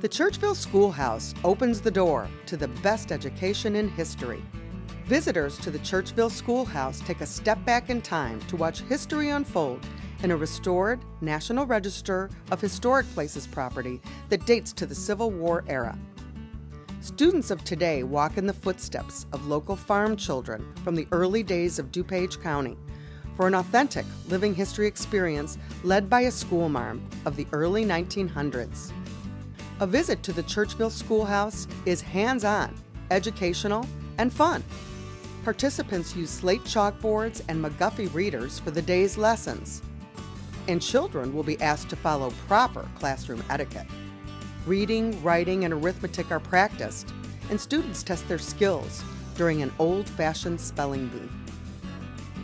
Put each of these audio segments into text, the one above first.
The Churchville Schoolhouse opens the door to the best education in history. Visitors to the Churchville Schoolhouse take a step back in time to watch history unfold in a restored National Register of Historic Places property that dates to the Civil War era. Students of today walk in the footsteps of local farm children from the early days of DuPage County for an authentic living history experience led by a schoolmarm of the early 1900s. A visit to the Churchville Schoolhouse is hands on, educational, and fun. Participants use slate chalkboards and McGuffey readers for the day's lessons. And children will be asked to follow proper classroom etiquette. Reading, writing, and arithmetic are practiced, and students test their skills during an old fashioned spelling bee.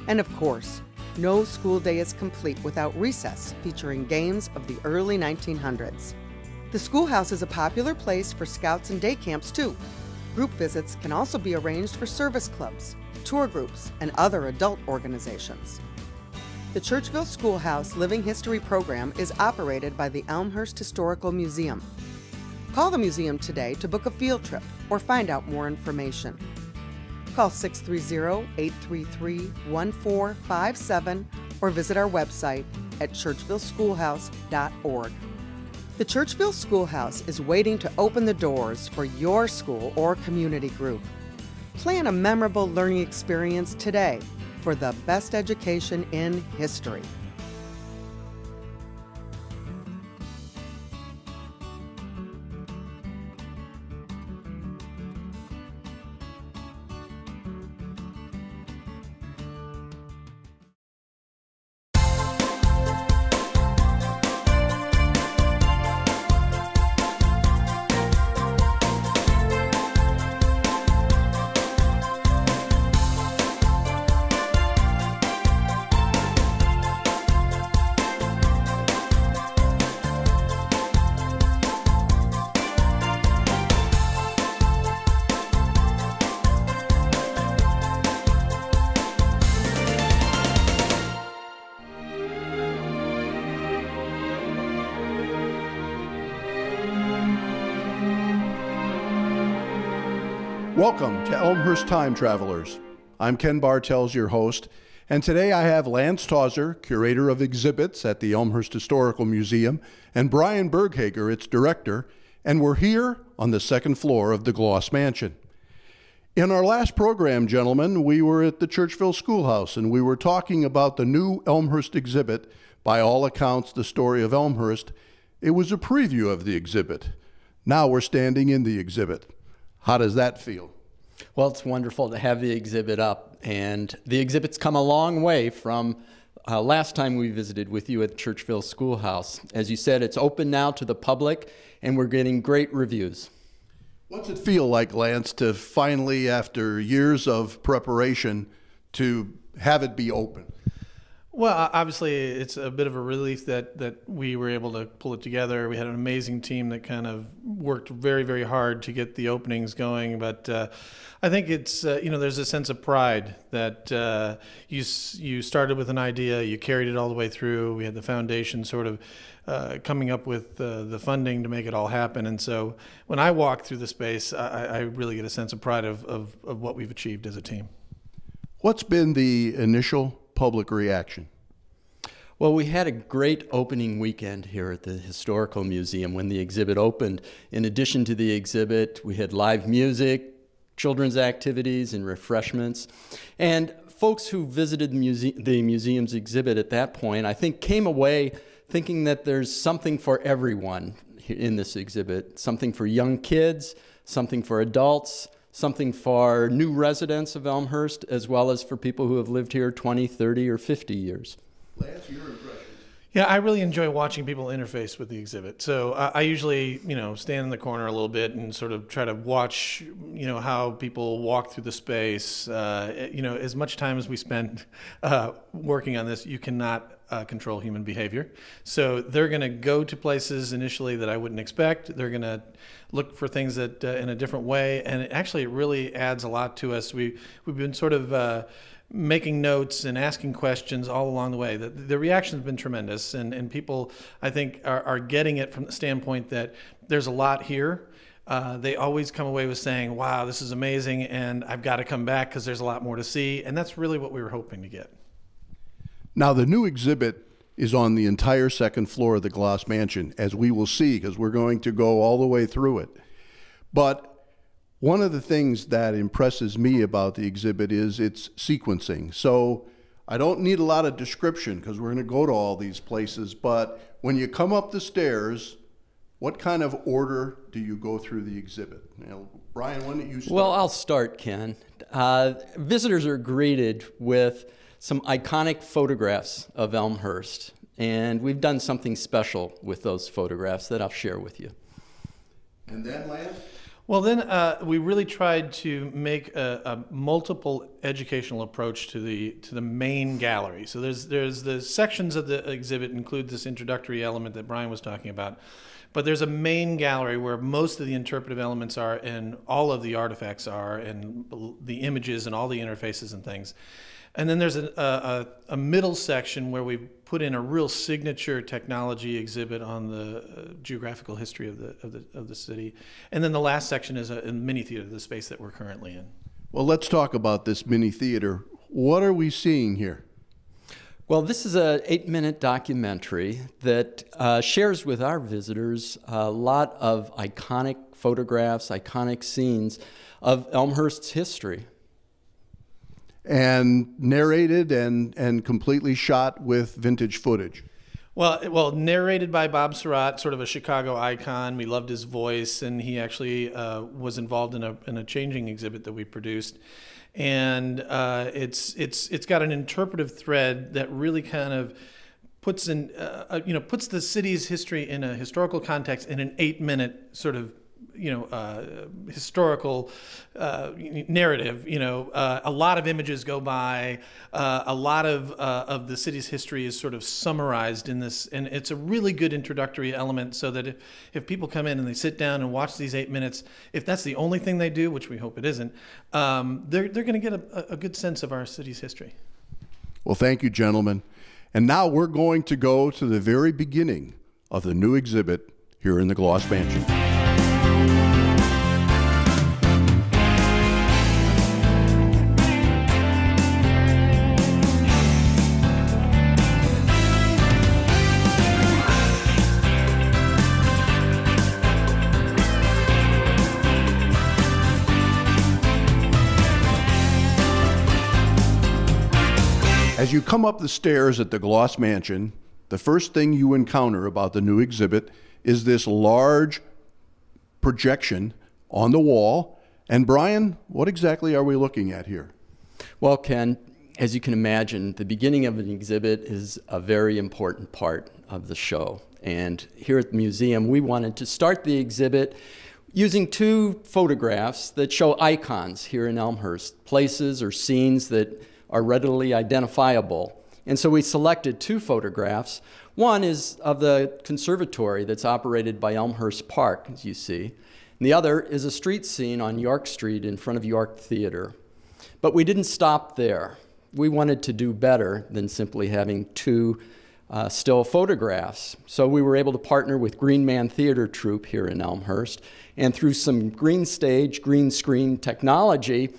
And of course, no school day is complete without recess featuring games of the early 1900s. The schoolhouse is a popular place for scouts and day camps, too. Group visits can also be arranged for service clubs, tour groups, and other adult organizations. The Churchville Schoolhouse Living History program is operated by the Elmhurst Historical Museum. Call the museum today to book a field trip or find out more information. Call 630 833 1457 or visit our website at churchvilleschoolhouse.org. The Churchville Schoolhouse is waiting to open the doors for your school or community group. Plan a memorable learning experience today for the best education in history. Welcome to Elmhurst Time Travelers. I'm Ken Bartels, your host, and today I have Lance Tawzer, curator of exhibits at the Elmhurst Historical Museum, and Brian Bergheger, its director, and we're here on the second floor of the Glos Mansion. In our last program, gentlemen, we were at the Churchville Schoolhouse and we were talking about the new Elmhurst exhibit, by all accounts, the story of Elmhurst. It was a preview of the exhibit. Now we're standing in the exhibit. How does that feel? Well, it's wonderful to have the exhibit up, and the exhibit's come a long way from uh, last time we visited with you at Churchville Schoolhouse. As you said, it's open now to the public, and we're getting great reviews. What's it feel like, Lance, to finally, after years of preparation, to have it be open? Well, obviously, it's a bit of a relief that, that we were able to pull it together. We had an amazing team that kind of worked very, very hard to get the openings going. But uh, I think it's, uh, you know, there's a sense of pride that uh, you, you started with an idea, you carried it all the way through. We had the foundation sort of uh, coming up with the funding to make it all happen. And so when I walk through the space, I, I really get a sense of pride of, of, of what we've achieved as a team. What's been the initial public reaction? Well, we had a great opening weekend here at the Historical Museum when the exhibit opened. In addition to the exhibit, we had live music, children's activities, and refreshments. And folks who visited the, muse- the museum's exhibit at that point, I think, came away thinking that there's something for everyone in this exhibit something for young kids, something for adults, something for new residents of Elmhurst, as well as for people who have lived here 20, 30, or 50 years. Lance, your impressions? Yeah, I really enjoy watching people interface with the exhibit. So I, I, usually, you know, stand in the corner a little bit and sort of try to watch, you know, how people walk through the space. Uh, you know, as much time as we spend uh, working on this, you cannot uh, control human behavior. So they're going to go to places initially that I wouldn't expect. They're going to look for things that uh, in a different way, and it actually it really adds a lot to us. We we've been sort of uh, making notes and asking questions all along the way. The, the reaction has been tremendous, and, and people, I think, are, are getting it from the standpoint that there's a lot here. Uh, they always come away with saying, wow, this is amazing, and I've got to come back because there's a lot more to see. And that's really what we were hoping to get. Now, the new exhibit is on the entire second floor of the Glos Mansion, as we will see, because we're going to go all the way through it. But one of the things that impresses me about the exhibit is its sequencing. So I don't need a lot of description because we're going to go to all these places, but when you come up the stairs, what kind of order do you go through the exhibit? Now, Brian, why don't you start? Well, I'll start, Ken. Uh, visitors are greeted with some iconic photographs of Elmhurst, and we've done something special with those photographs that I'll share with you. And then, Lance? Well, then uh, we really tried to make a, a, multiple educational approach to the to the main gallery. So there's there's the sections of the exhibit include this introductory element that Brian was talking about, but there's a main gallery where most of the interpretive elements are and all of the artifacts are and the images and all the interfaces and things. And then there's a, a, a, middle section where we put in a real signature technology exhibit on the uh, geographical history of the, of the, of the city. And then the last section is a, a mini theater, the space that we're currently in. Well, let's talk about this mini theater. What are we seeing here? Well, this is an eight minute documentary that uh, shares with our visitors a lot of iconic photographs, iconic scenes of Elmhurst's history and narrated and, and completely shot with vintage footage. Well, well, narrated by Bob Sirott, sort of a Chicago icon. We loved his voice, and he actually uh, was involved in a in a changing exhibit that we produced. And uh, it's it's it's got an interpretive thread that really kind of puts in uh, uh you know puts the city's history in a historical context in an eight minute sort of you know uh, historical uh, narrative. You know, uh, a lot of images go by. Uh, a lot of uh, of the city's history is sort of summarized in this, and it's a really good introductory element. So that if, if people come in and they sit down and watch these eight minutes, if that's the only thing they do, which we hope it isn't, um, they're they're going to get a, a good sense of our city's history. Well, thank you, gentlemen. And now we're going to go to the very beginning of the new exhibit here in the Glos Mansion. As you come up the stairs at the Glos Mansion, the first thing you encounter about the new exhibit is this large projection on the wall. And Brian, what exactly are we looking at here? Well, Ken, as you can imagine, the beginning of an exhibit is a very important part of the show. And here at the museum, we wanted to start the exhibit using two photographs that show icons here in Elmhurst, places or scenes that are readily identifiable. And so we selected two photographs. One is of the conservatory that's operated by Elmhurst Park, as you see. And the other is a street scene on York Street in front of York Theater. But we didn't stop there. We wanted to do better than simply having two uh, still photographs. So we were able to partner with Green Man Theater Troupe here in Elmhurst. And through some green stage, green screen technology,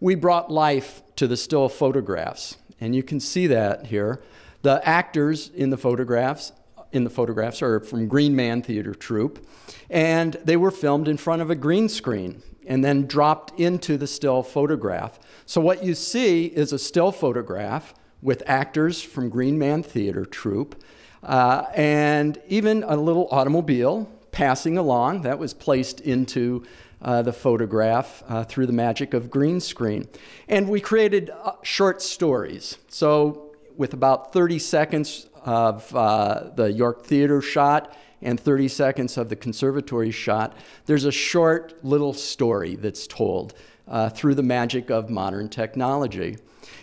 we brought life to the still photographs. And you can see that here. The actors in the photographs in the photographs are from Green Man Theater Troupe, and they were filmed in front of a green screen and then dropped into the still photograph. So what you see is a still photograph with actors from Green Man Theater Troupe, uh, and even a little automobile passing along that was placed into uh, the photograph uh, through the magic of green screen. And we created uh, short stories. So, with about 30 seconds of uh, the York Theater shot and 30 seconds of the conservatory shot, there's a short little story that's told uh, through the magic of modern technology.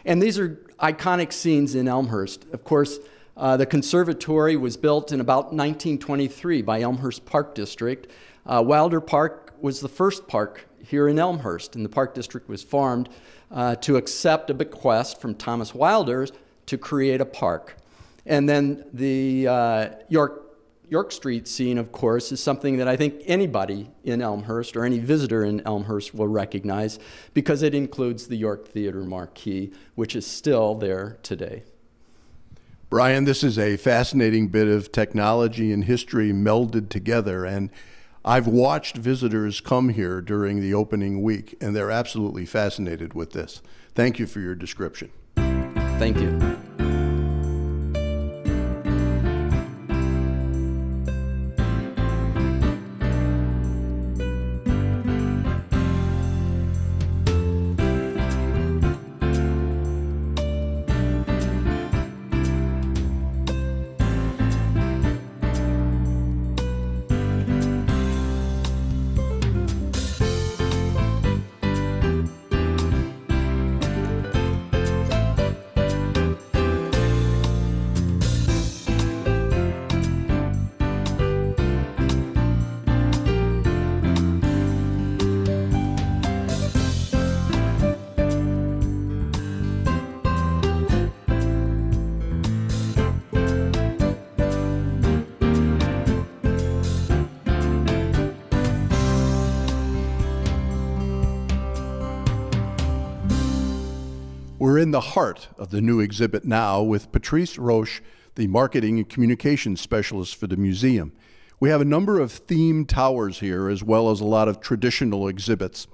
And these are iconic scenes in Elmhurst. Of course, uh, the conservatory was built in about 1923 by Elmhurst Park District. Uh, Wilder Park was the first park here in Elmhurst, and the Park District was formed uh, to accept a bequest from Thomas Wilders to create a park. And then the uh, York York Street scene, of course, is something that I think anybody in Elmhurst or any visitor in Elmhurst will recognize because it includes the York Theater marquee, which is still there today. Brian, this is a fascinating bit of technology and history melded together. And I've watched visitors come here during the opening week, and they're absolutely fascinated with this. Thank you for your description. Thank you. We're in the heart of the new exhibit now with Patrice Roche, the marketing and communications specialist for the museum. We have a number of themed towers here as well as a lot of traditional exhibits.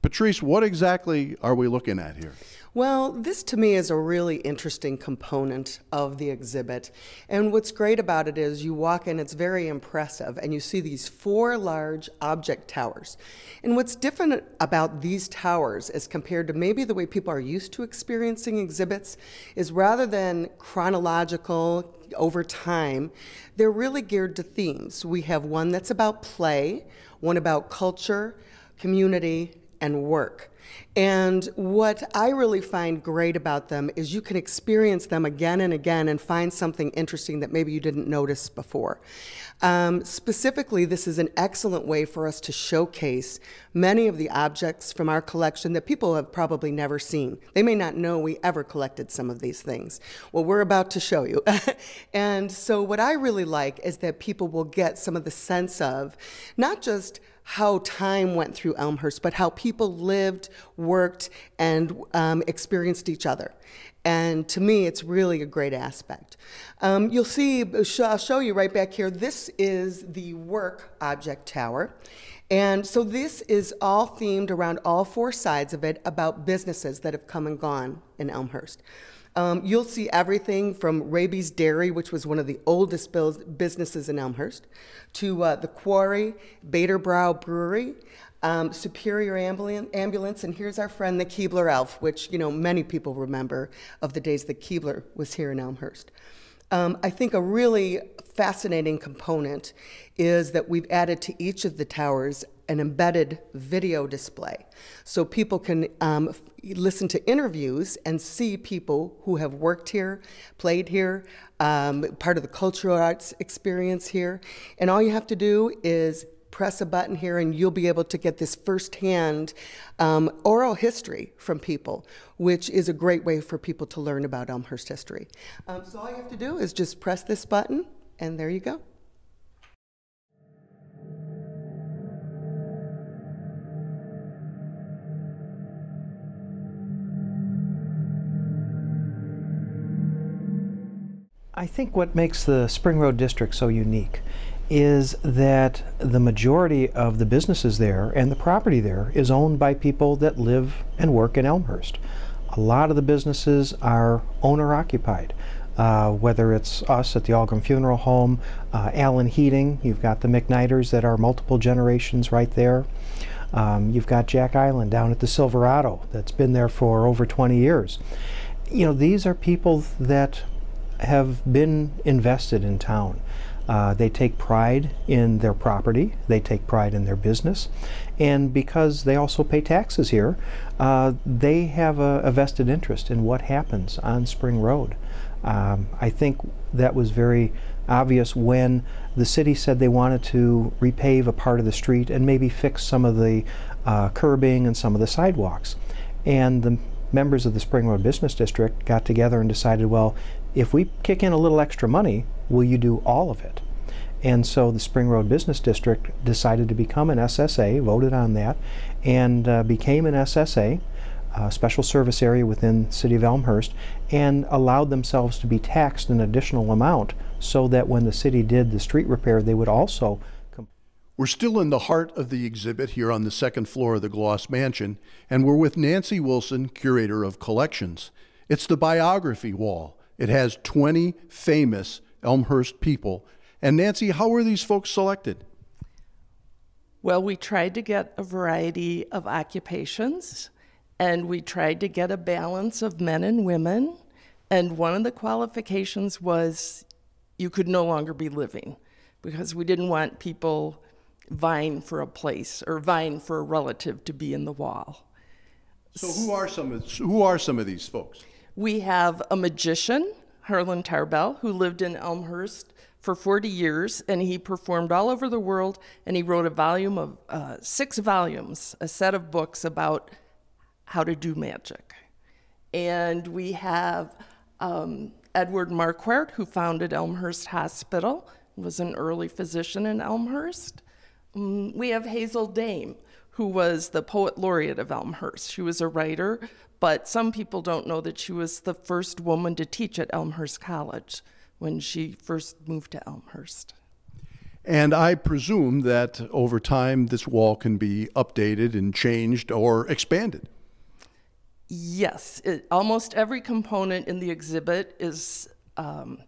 Patrice, what exactly are we looking at here? Well, this to me is a really interesting component of the exhibit. And what's great about it is you walk in, it's very impressive, and you see these four large object towers. And what's different about these towers as compared to maybe the way people are used to experiencing exhibits is rather than chronological over time, they're really geared to themes. We have one that's about play, one about culture, community, and work. And what I really find great about them is you can experience them again and again and find something interesting that maybe you didn't notice before. Um, specifically, this is an excellent way for us to showcase many of the objects from our collection that people have probably never seen. They may not know we ever collected some of these things. Well, we're about to show you. and so, what I really like is that people will get some of the sense of not just how time went through Elmhurst, but how people lived, worked, and um, experienced each other. And to me, it's really a great aspect. Um, you'll see, I'll show you right back here, this is the work object tower. And so this is all themed around all four sides of it about businesses that have come and gone in Elmhurst. Um, you'll see everything from Raby's Dairy, which was one of the oldest businesses in Elmhurst, to uh, the Quarry, Baderbräu Brewery, um, Superior Ambulance, and here's our friend the Keebler Elf, which you know many people remember of the days that Keebler was here in Elmhurst. Um, I think a really fascinating component is that we've added to each of the towers an embedded video display. So people can um, listen to interviews and see people who have worked here, played here, um, part of the cultural arts experience here. And all you have to do is press a button here and you'll be able to get this firsthand um, oral history from people, which is a great way for people to learn about Elmhurst history. Um, so all you have to do is just press this button and there you go. I think what makes the Spring Road District so unique is that the majority of the businesses there and the property there is owned by people that live and work in Elmhurst. A lot of the businesses are owner occupied. Uh, whether it's us at the Ahlgrim Funeral Home, uh, Allen Heating, you've got the McKnighters that are multiple generations right there. Um, you've got Jack Island down at the Silverado that's been there for over 20 years. You know, these are people that have been invested in town. Uh, they take pride in their property, they take pride in their business, and because they also pay taxes here, uh, they have a, a, vested interest in what happens on Spring Road. Um, I think that was very obvious when the city said they wanted to repave a part of the street and maybe fix some of the uh, curbing and some of the sidewalks. And the members of the Spring Road Business District got together and decided, well, if we kick in a little extra money, will you do all of it? And so the Spring Road Business District decided to become an SSA, voted on that, and uh, became an SSA, a special service area within the city of Elmhurst, and allowed themselves to be taxed an additional amount so that when the city did the street repair, they would also. We're still in the heart of the exhibit here on the second floor of the Glos Mansion, and we're with Nancy Wilson, curator of collections. It's the biography wall. It has 20 famous Elmhurst people. And Nancy, how were these folks selected? Well, we tried to get a variety of occupations, and we tried to get a balance of men and women. And one of the qualifications was you could no longer be living because we didn't want people vying for a place or vying for a relative to be in the wall. So who are some of who are some of these folks? We have a magician, Harlan Tarbell, who lived in Elmhurst for 40 years, and he performed all over the world. And he wrote a volume of uh, six volumes, a set of books about how to do magic. And we have um, Edward Marquardt, who founded Elmhurst Hospital, was an early physician in Elmhurst. Um, we have Hazel Dame, who was the poet laureate of Elmhurst. She was a writer, but some people don't know that she was the first woman to teach at Elmhurst College when she first moved to Elmhurst. And I presume that over time this wall can be updated and changed or expanded. Yes, it, almost every component in the exhibit is um,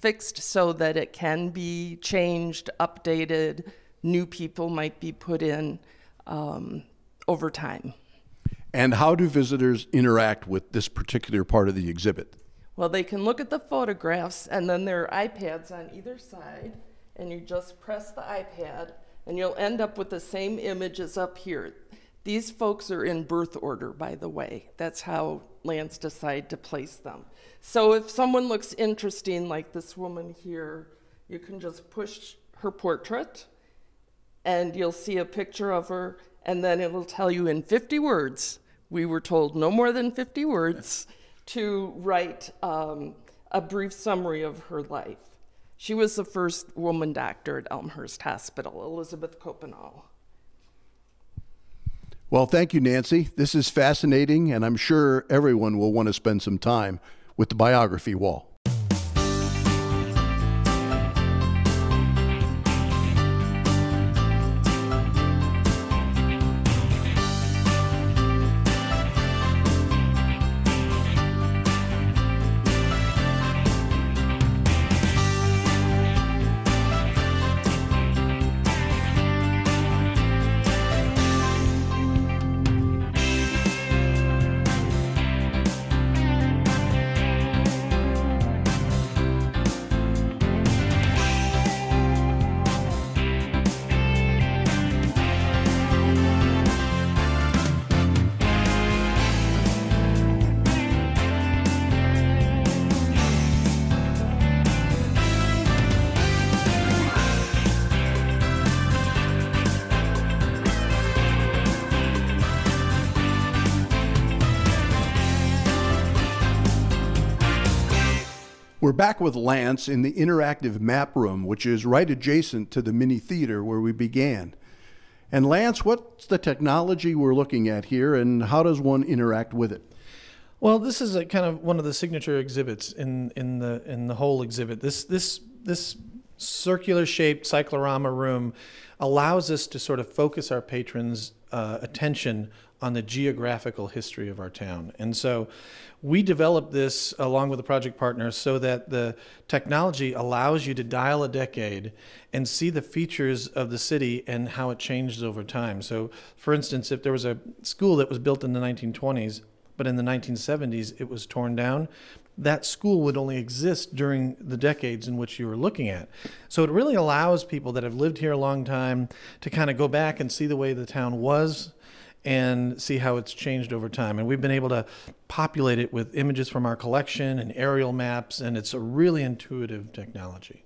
fixed so that it can be changed, updated, new people might be put in um, over time. And how do visitors interact with this particular part of the exhibit? Well, they can look at the photographs, and then there are iPads on either side, and you just press the iPad, and you'll end up with the same images up here. These folks are in birth order, by the way. That's how Lance decided to place them. So if someone looks interesting, like this woman here, you can just push her portrait, and you'll see a picture of her, and then it'll tell you in 50 words. We were told no more than 50 words to write um, a brief summary of her life. She was the first woman doctor at Elmhurst Hospital, Elizabeth Copenau. Well, thank you, Nancy. This is fascinating, and I'm sure everyone will want to spend some time with the biography wall. Back with Lance in the interactive map room, which is right adjacent to the mini theater where we began. And Lance, what's the technology we're looking at here, and how does one interact with it? Well, this is a kind of one of the signature exhibits in, in the in the whole exhibit. This this this circular shaped cyclorama room allows us to sort of focus our patrons' uh, attention on the geographical history of our town. And so we developed this along with a project partner so that the technology allows you to dial a decade and see the features of the city and how it changes over time. So, for instance, if there was a school that was built in the 1920s, but in the 1970s it was torn down, that school would only exist during the decades in which you were looking at. So it really allows people that have lived here a long time to kind of go back and see the way the town was and see how it's changed over time. And we've been able to populate it with images from our collection and aerial maps, and it's a really intuitive technology.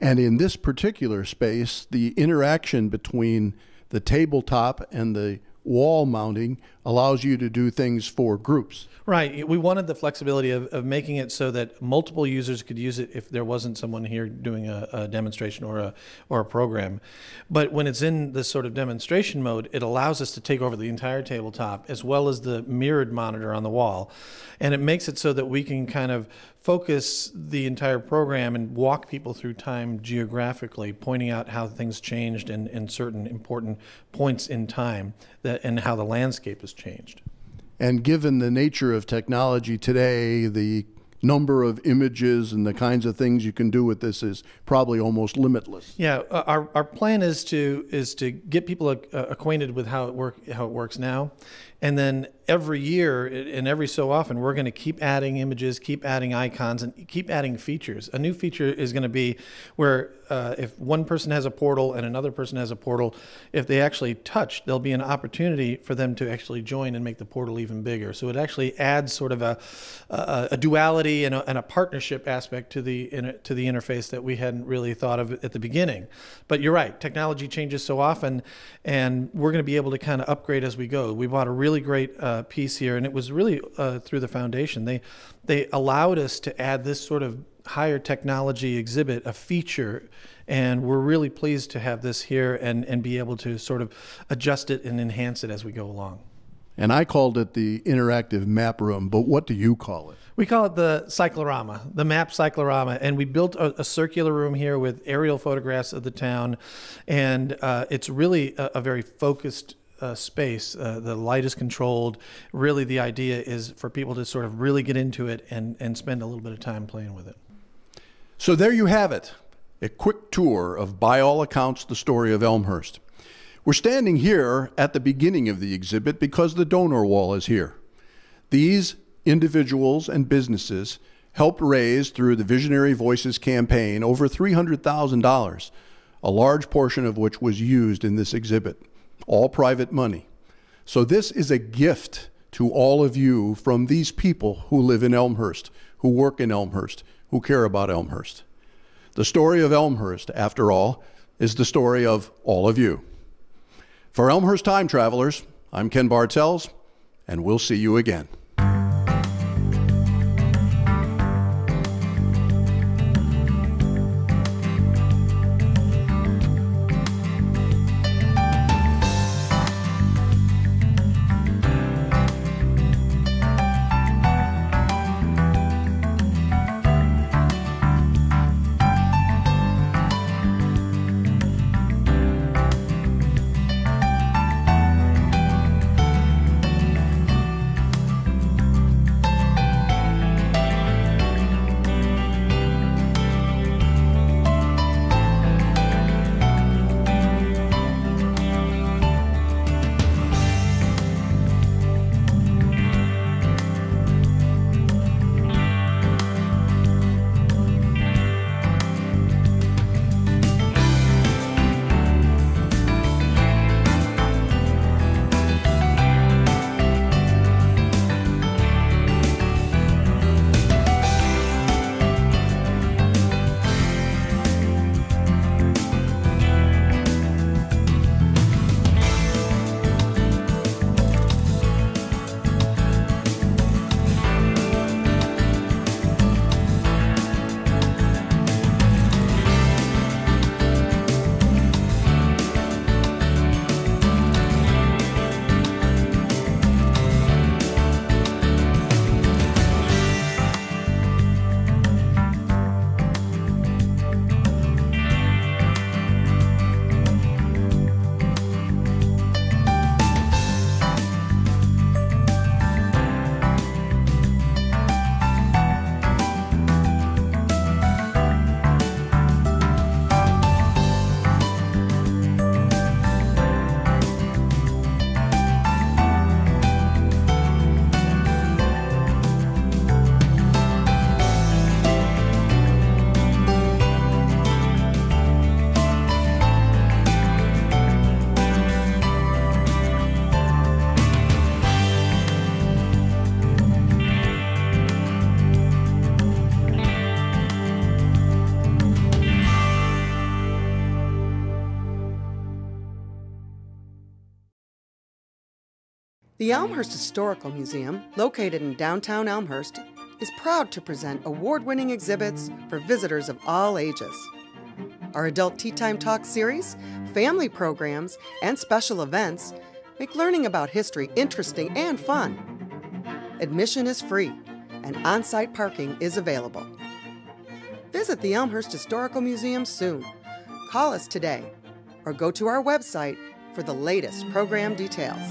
And in this particular space, the interaction between the tabletop and the wall mounting allows you to do things for groups. Right. We wanted the flexibility of, of making it so that multiple users could use it if there wasn't someone here doing a, a, demonstration or a or a program. But when it's in this sort of demonstration mode, it allows us to take over the entire tabletop as well as the mirrored monitor on the wall. And it makes it so that we can kind of focus the entire program and walk people through time geographically, pointing out how things changed in, in certain important points in time that, and how the landscape has changed. And given the nature of technology today, the number of images and the kinds of things you can do with this is probably almost limitless. Yeah, uh, our, our plan is to is to get people uh, acquainted with how it work how it works now, and then every year and every so often, we're going to keep adding images, keep adding icons, and keep adding features. A new feature is going to be where uh, if one person has a portal and another person has a portal, if they actually touch, there'll be an opportunity for them to actually join and make the portal even bigger. So it actually adds sort of a, a, a duality and a, and a, partnership aspect to the to the interface that we hadn't really thought of at the beginning. But you're right, technology changes so often, and we're going to be able to kind of upgrade as we go. We bought a really great uh, uh, piece here, and it was really uh, through the foundation. They they allowed us to add this sort of higher technology exhibit, a feature, and we're really pleased to have this here and and be able to sort of adjust it and enhance it as we go along. And I called it the interactive map room, but what do you call it? We call it the cyclorama, the map cyclorama, and we built a, a circular room here with aerial photographs of the town, and uh, it's really a, a very focused uh, space. Uh, the light is controlled. Really, the idea is for people to sort of really get into it and, and spend a little bit of time playing with it. So there you have it a quick tour of, by all accounts, the story of Elmhurst. We're standing here at the beginning of the exhibit because the donor wall is here. These individuals and businesses helped raise, through the Visionary Voices campaign, over $300,000, a large portion of which was used in this exhibit all private money. So this is a gift to all of you from these people who live in Elmhurst, who work in Elmhurst, who care about Elmhurst. The story of Elmhurst, after all, is the story of all of you. For Elmhurst Time Travelers, I'm Ken Bartels, and we'll see you again. The Elmhurst Historical Museum, located in downtown Elmhurst, is proud to present award winning exhibits for visitors of all ages. Our Adult Tea Time Talk series, family programs, and special events make learning about history interesting and fun. Admission is free, and on site parking is available. Visit the Elmhurst Historical Museum soon. Call us today or go to our website for the latest program details.